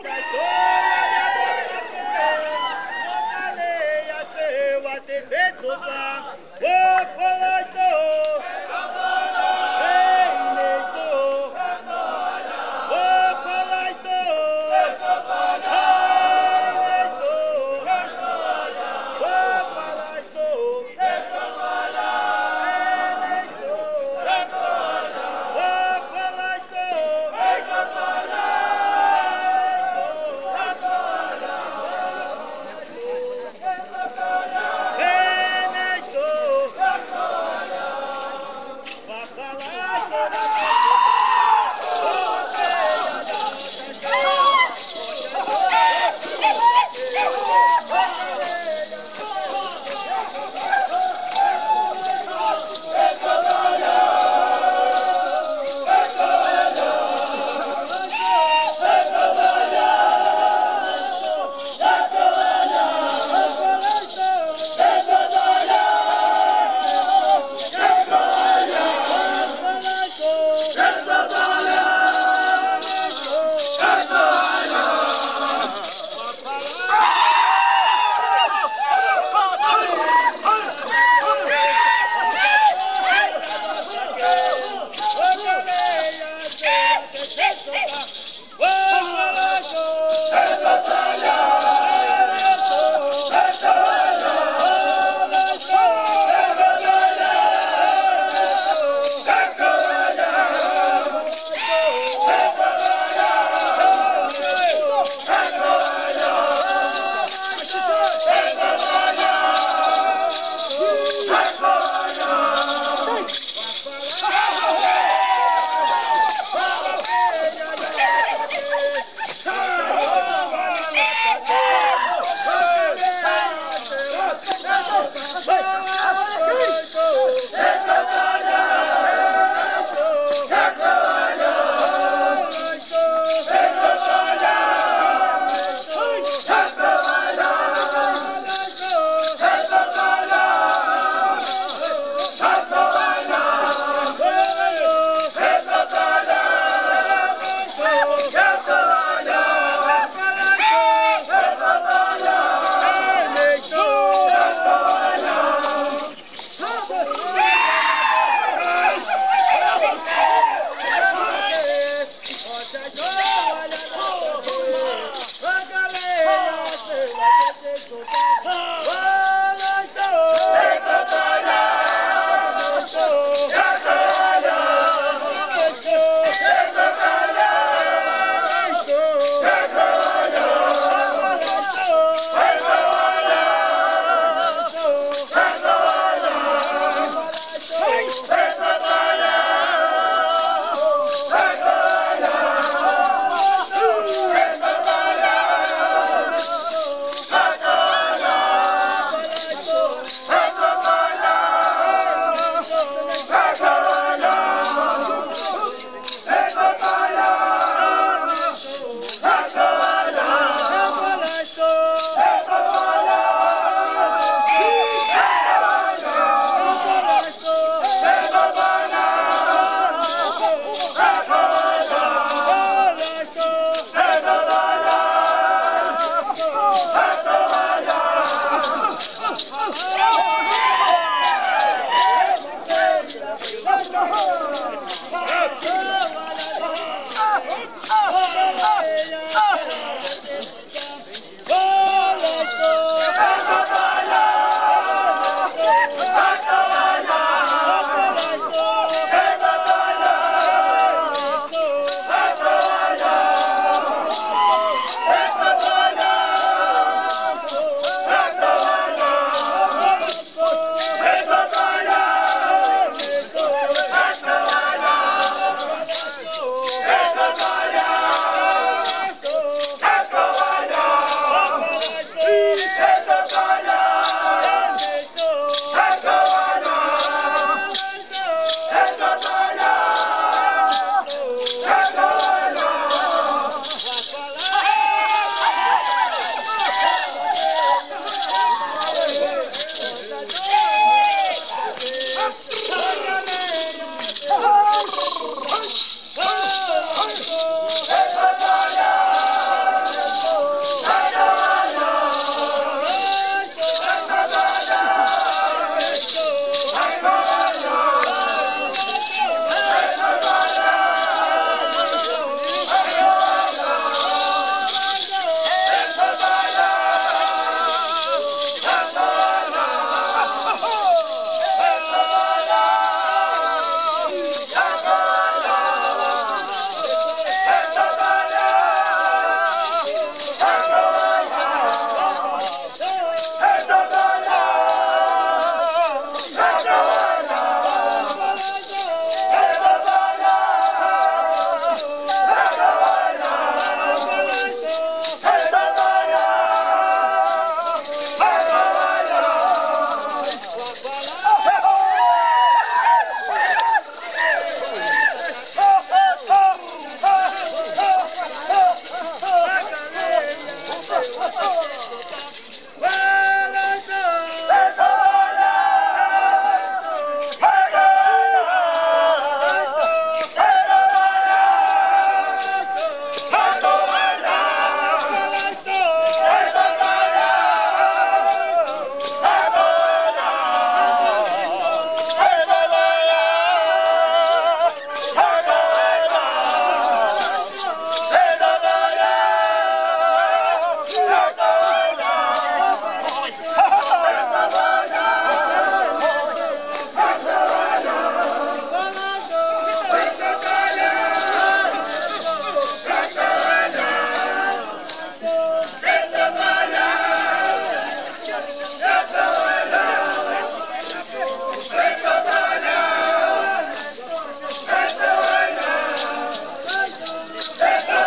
Tchau, tchau. Let's go!